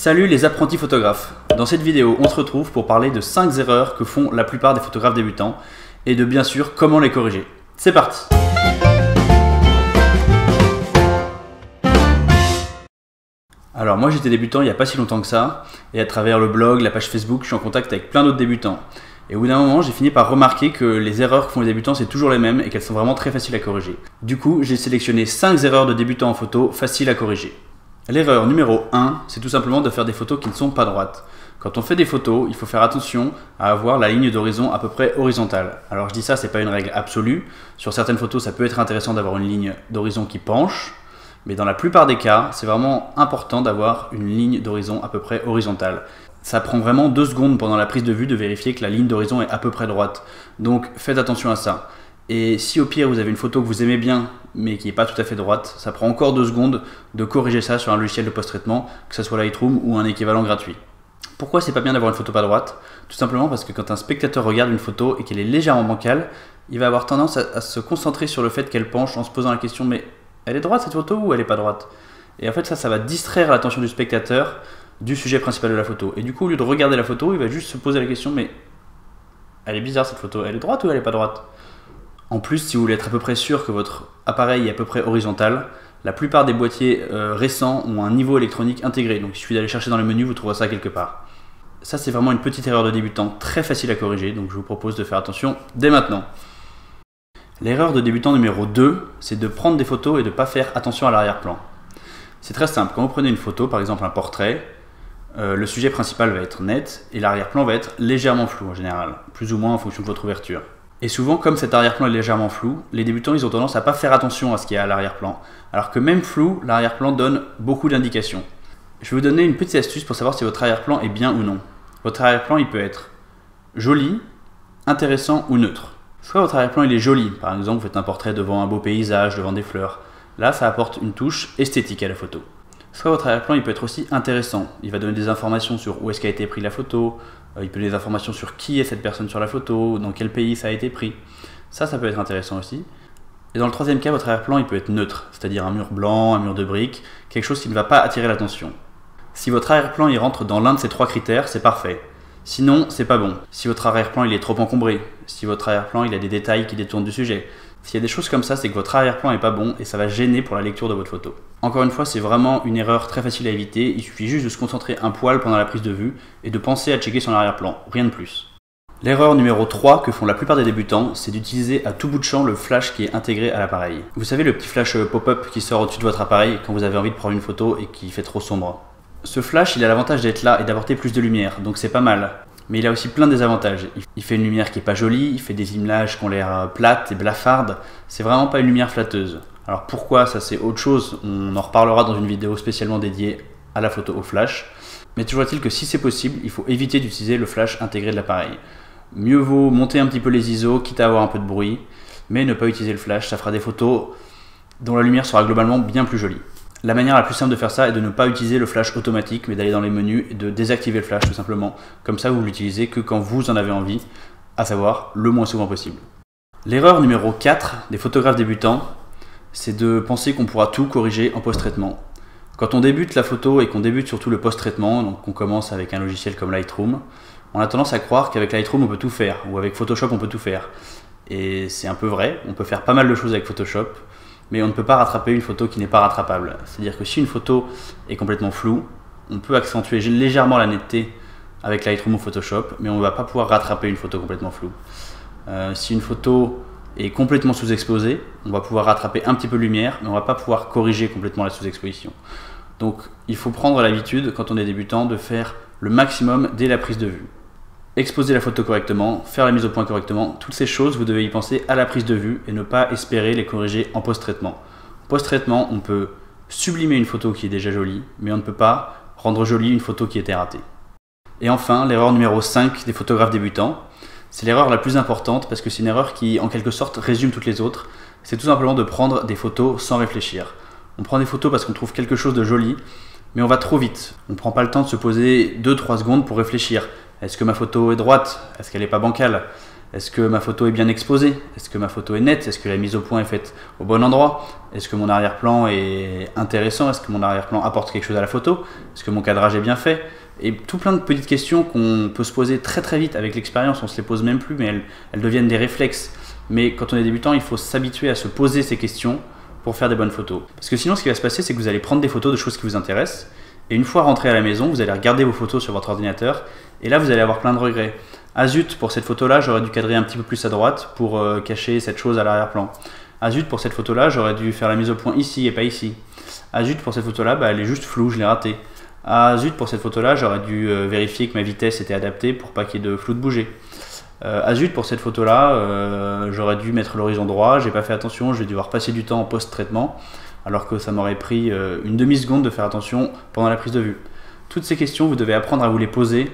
Salut les apprentis photographes. Dans cette vidéo, on se retrouve pour parler de 5 erreurs que font la plupart des photographes débutants et de bien sûr comment les corriger. C'est parti Alors moi j'étais débutant il n'y a pas si longtemps que ça, et à travers le blog, la page Facebook, je suis en contact avec plein d'autres débutants. Et au bout d'un moment, j'ai fini par remarquer que les erreurs que font les débutants, c'est toujours les mêmes et qu'elles sont vraiment très faciles à corriger. Du coup, j'ai sélectionné 5 erreurs de débutants en photo faciles à corriger. L'erreur numéro 1, c'est tout simplement de faire des photos qui ne sont pas droites. Quand on fait des photos, il faut faire attention à avoir la ligne d'horizon à peu près horizontale. Alors je dis ça, c'est pas une règle absolue. Sur certaines photos, ça peut être intéressant d'avoir une ligne d'horizon qui penche, mais dans la plupart des cas, c'est vraiment important d'avoir une ligne d'horizon à peu près horizontale. Ça prend vraiment deux secondes pendant la prise de vue de vérifier que la ligne d'horizon est à peu près droite. Donc faites attention à ça. Et si au pire vous avez une photo que vous aimez bien mais qui n'est pas tout à fait droite, ça prend encore deux secondes de corriger ça sur un logiciel de post-traitement, que ce soit Lightroom ou un équivalent gratuit. Pourquoi c'est pas bien d'avoir une photo pas droite? Tout simplement parce que quand un spectateur regarde une photo et qu'elle est légèrement bancale, il va avoir tendance à, se concentrer sur le fait qu'elle penche en se posant la question mais elle est droite cette photo ou elle est pas droite? Et en fait ça, ça va distraire l'attention du spectateur du sujet principal de la photo. Et du coup, au lieu de regarder la photo, il va juste se poser la question mais elle est bizarre cette photo, elle est droite ou elle est pas droite? En plus, si vous voulez être à peu près sûr que votre appareil est à peu près horizontal, la plupart des boîtiers euh, récents ont un niveau électronique intégré, donc il suffit d'aller chercher dans les menus, vous trouverez ça quelque part. Ça, c'est vraiment une petite erreur de débutant, très facile à corriger, donc je vous propose de faire attention dès maintenant. L'erreur de débutant numéro 2, c'est de prendre des photos et de ne pas faire attention à l'arrière-plan. C'est très simple, quand vous prenez une photo, par exemple un portrait, euh, le sujet principal va être net et l'arrière-plan va être légèrement flou en général, plus ou moins en fonction de votre ouverture. Et souvent, comme cet arrière-plan est légèrement flou, les débutants ont tendance à pas faire attention à ce qu'il y a à l'arrière-plan, alors que même flou, l'arrière-plan donne beaucoup d'indications. Je vais vous donner une petite astuce pour savoir si votre arrière-plan est bien ou non. Votre arrière-plan il peut être joli, intéressant ou neutre. Soit votre arrière-plan il est joli, par exemple vous faites un portrait devant un beau paysage, devant des fleurs. Là, ça apporte une touche esthétique à la photo. Soit votre arrière-plan il peut être aussi intéressant. Il va donner des informations sur où est-ce qu'a été prise la photo, il peut donner des informations sur qui est cette personne sur la photo, dans quel pays ça a été pris. Ça, ça peut être intéressant aussi. Et dans le troisième cas, votre arrière-plan il peut être neutre, c'est-à-dire un mur blanc, un mur de briques, quelque chose qui ne va pas attirer l'attention. Si votre arrière-plan il rentre dans l'un de ces trois critères, c'est parfait. Sinon, c'est pas bon. Si votre arrière-plan il est trop encombré, si votre arrière-plan il a des détails qui détournent du sujet, s'il y a des choses comme ça, c'est que votre arrière-plan est pas bon et ça va gêner pour la lecture de votre photo. Encore une fois, c'est vraiment une erreur très facile à éviter. Il suffit juste de se concentrer un poil pendant la prise de vue et de penser à checker son arrière-plan, rien de plus. L'erreur numéro 3 que font la plupart des débutants, c'est d'utiliser à tout bout de champ le flash qui est intégré à l'appareil. Vous savez le petit flash euh, pop-up qui sort au-dessus de votre appareil quand vous avez envie de prendre une photo et qui fait trop sombre. Ce flash, il a l'avantage d'être là et d'apporter plus de lumière, donc c'est pas mal mais il a aussi plein de désavantages. Il fait une lumière qui est pas jolie, il fait des images qui ont l'air euh, plates et blafardes. C'est vraiment pas une lumière flatteuse. Alors pourquoi Ça c'est autre chose? On en reparlera dans une vidéo spécialement dédiée à la photo au flash. Mais toujours est-il que si c'est possible, il faut éviter d'utiliser le flash intégré de l'appareil. Mieux vaut monter un petit peu les ISO, quitte à avoir un peu de bruit, mais ne pas utiliser le flash. Ça fera des photos dont la lumière sera globalement bien plus jolie. La manière la plus simple de faire ça est de ne pas utiliser le flash automatique, mais d'aller dans les menus et de désactiver le flash tout simplement. Comme ça, vous l'utilisez que quand vous en avez envie, à savoir le moins souvent possible. L'erreur numéro 4 des photographes débutants, c'est de penser qu'on pourra tout corriger en post-traitement. Quand on débute la photo et qu'on débute surtout le post-traitement, donc on commence avec un logiciel comme Lightroom, on a tendance à croire qu'avec Lightroom on peut tout faire, ou avec Photoshop on peut tout faire. Et c'est un peu vrai, on peut faire pas mal de choses avec Photoshop, mais on ne peut pas rattraper une photo qui n'est pas rattrapable. C'est-à-dire que si une photo est complètement floue, on peut accentuer légèrement la netteté avec Lightroom ou Photoshop, mais on ne va pas pouvoir rattraper une photo complètement floue. Euh, si une photo est complètement sous-exposée, on va pouvoir rattraper un petit peu de lumière, mais on ne va pas pouvoir corriger complètement la sous-exposition. Donc il faut prendre l'habitude, quand on est débutant, de faire le maximum dès la prise de vue exposer la photo correctement, faire la mise au point correctement, toutes ces choses, vous devez y penser à la prise de vue et ne pas espérer les corriger en post-traitement. Post-traitement, on peut sublimer une photo qui est déjà jolie, mais on ne peut pas rendre jolie une photo qui était ratée. Et enfin, l'erreur numéro 5 des photographes débutants, c'est l'erreur la plus importante parce que c'est une erreur qui, en quelque sorte, résume toutes les autres. C'est tout simplement de prendre des photos sans réfléchir. On prend des photos parce qu'on trouve quelque chose de joli, mais on va trop vite. On ne prend pas le temps de se poser 2-3 secondes pour réfléchir. Est-ce que ma photo est droite? Est-ce qu'elle n'est pas bancale? Est-ce que ma photo est bien exposée? Est-ce que ma photo est nette? Est-ce que la mise au point est faite au bon endroit? Est-ce que mon arrière-plan est intéressant? Est-ce que mon arrière-plan apporte quelque chose à la photo? Est-ce que mon cadrage est bien fait? Et tout plein de petites questions qu'on peut se poser très très vite avec l'expérience, on se les pose même plus, mais elles, elles deviennent des réflexes. Mais quand on est débutant, il faut s'habituer à se poser ces questions pour faire des bonnes photos. Parce que sinon, ce qui va se passer, c'est que vous allez prendre des photos de choses qui vous intéressent, et une fois rentré à la maison, vous allez regarder vos photos sur votre ordinateur, et là, vous allez avoir plein de regrets. Ah zut, pour cette photo-là, j'aurais dû cadrer un petit peu plus à droite pour euh, cacher cette chose à l'arrière-plan. Ah zut, pour cette photo-là, j'aurais dû faire la mise au point ici et pas ici. Ah zut, pour cette photo-là, bah, elle est juste floue, je l'ai ratée. Ah zut, pour cette photo-là, j'aurais dû euh, vérifier que ma vitesse était adaptée pour pas qu'il y ait de flou de bouger. Euh, ah zut, pour cette photo-là, euh, j'aurais dû mettre l'horizon droit, j'ai pas fait attention, je vais devoir passer du temps en post-traitement, alors que ça m'aurait pris une demi-seconde de faire attention pendant la prise de vue. Toutes ces questions, vous devez apprendre à vous les poser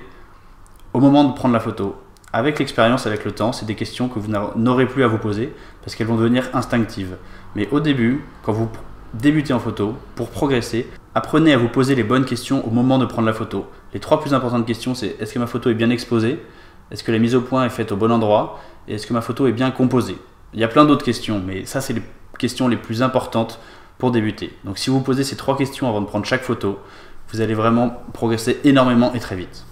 au moment de prendre la photo. Avec l'expérience, avec le temps, c'est des questions que vous n'aurez plus à vous poser parce qu'elles vont devenir instinctives. Mais au début, quand vous débutez en photo, pour progresser, apprenez à vous poser les bonnes questions au moment de prendre la photo. Les trois plus importantes questions, c'est est-ce que ma photo est bien exposée? Est-ce que la mise au point est faite au bon endroit? Et est-ce que ma photo est bien composée? Il y a plein d'autres questions, mais ça, c'est les questions les plus importantes pour débuter. Donc si vous posez ces trois questions avant de prendre chaque photo, vous allez vraiment progresser énormément et très vite.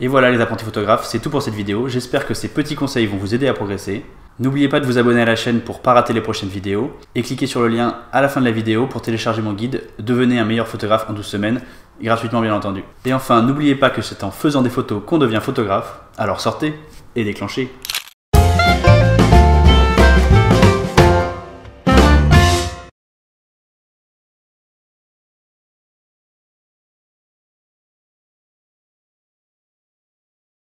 Et voilà les apprentis photographes, c'est tout pour cette vidéo. J'espère que ces petits conseils vont vous aider à progresser. N'oubliez pas de vous abonner à la chaîne pour pas rater les prochaines vidéos et cliquez sur le lien à la fin de la vidéo pour télécharger mon guide Devenez un meilleur photographe en 12 semaines, gratuitement bien entendu. Et enfin, n'oubliez pas que c'est en faisant des photos qu'on devient photographe, alors sortez et déclenchez